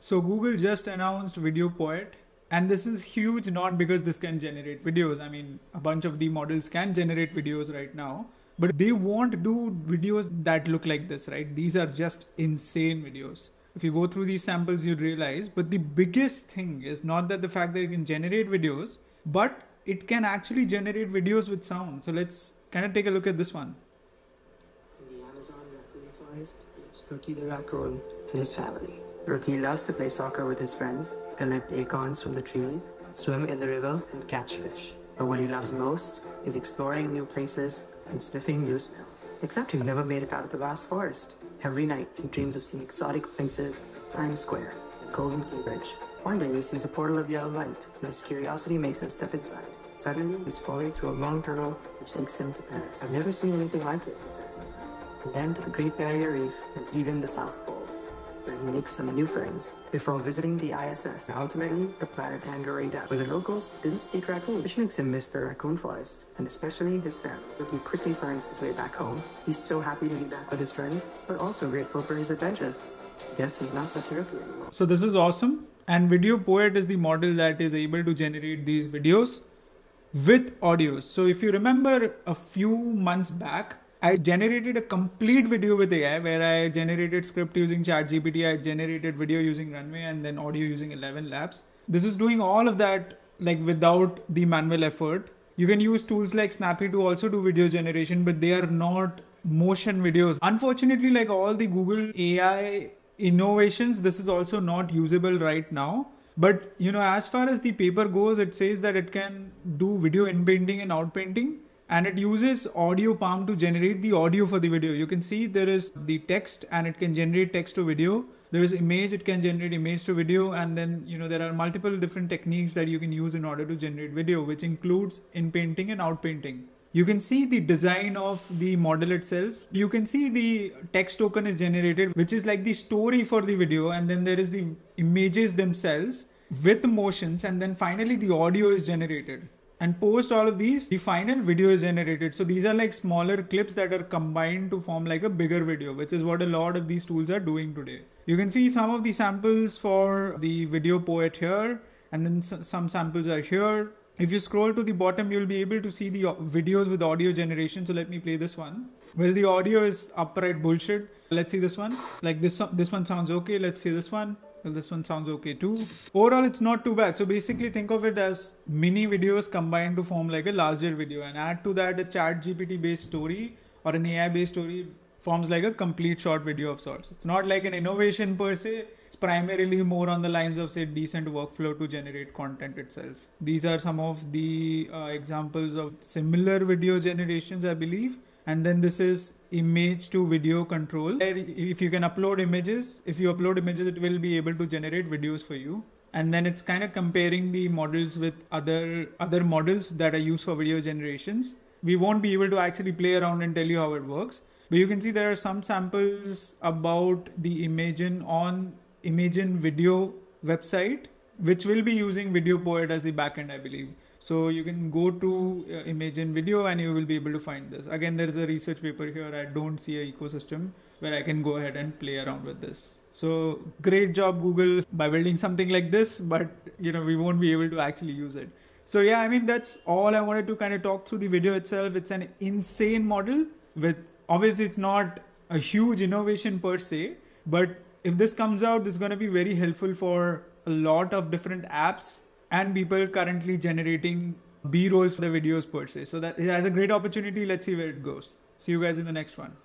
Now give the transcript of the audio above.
So Google just announced Video Poet and this is huge not because this can generate videos. I mean, a bunch of the models can generate videos right now, but they won't do videos that look like this, right? These are just insane videos. If you go through these samples, you'd realize, but the biggest thing is not that the fact that you can generate videos, but it can actually generate videos with sound. So let's kind of take a look at this one. In the Amazon raccoon forest lives Rookie the raccoon and his family. Rookie loves to play soccer with his friends, collect acorns from the trees, swim in the river, and catch fish. But what he loves most is exploring new places and sniffing new smells. Except he's never made it out of the vast forest. Every night, he dreams of seeing exotic places like Times Square, the Golden Gate Bridge. One day, he sees a portal of yellow light, and his curiosity makes him step inside. Suddenly, he's falling through a long tunnel which takes him to Paris. I've never seen anything like it, he says. And then to the Great Barrier Reef and even the South Pole he makes some new friends before visiting the ISS, ultimately the planet Andromeda, where the locals didn't speak raccoon, which makes him miss the raccoon forest, and especially his family. He quickly finds his way back home. He's so happy to be back with his friends, but also grateful for his adventures. Guess he's not such a rookie anymore. So this is awesome. And Video Poet is the model that is able to generate these videos with audios. So if you remember a few months back, I generated a complete video with AI where I generated script using ChatGPT, I generated video using Runway, and then audio using 11 Labs. This is doing all of that like without the manual effort. You can use tools like Snappy to also do video generation, but they are not motion videos. Unfortunately, like all the Google AI innovations, this is also not usable right now. But you know, as far as the paper goes, it says that it can do video inpainting and outpainting and it uses AudioPaLM to generate the audio for the video. You can see there is the text and it can generate text to video. There is image it can generate image to video. And then you know there are multiple different techniques that you can use in order to generate video which includes in painting and out painting. you can see the design of the model itself. You can see the text token is generated which is like the story for the video. And then there is the images themselves with motions. And then finally the audio is generated and post all of these the final video is generated. So these are like smaller clips that are combined to form like a bigger video which is what a lot of these tools are doing today. You can see some of the samples for the video poet here and then some samples are here. If you scroll to the bottom you'll be able to see the videos with audio generation. So let me play this one. Well the audio is upright bullshit. Let's see this one. Like this this one sounds okay. Let's see this one well, this one sounds okay too. Overall, it's not too bad. So basically think of it as mini videos combined to form like a larger video and add to that a ChatGPT based story or an AI based story forms like a complete short video of sorts. It's not like an innovation per se. It's primarily more on the lines of say decent workflow to generate content itself. These are some of the uh, examples of similar video generations, I believe. And then this is image to video control if you can upload images if you upload images it will be able to generate videos for you. And then it's kind of comparing the models with other other models that are used for video generations. We won't be able to actually play around and tell you how it works. But you can see there are some samples about the Imagen on Imagen video website which will be using video poet as the backend i believe so you can go to uh, Imagen video and you will be able to find this. Again, there is a research paper here. I don't see an ecosystem where I can go ahead and play around with this. So great job Google by building something like this, but you know, we won't be able to actually use it. So yeah, I mean, that's all I wanted to kind of talk through the video itself. It's an insane model with obviously it's not a huge innovation per se, but if this comes out, this is going to be very helpful for a lot of different apps and people currently generating b rolls for the videos per se. So that it has a great opportunity. Let's see where it goes. See you guys in the next one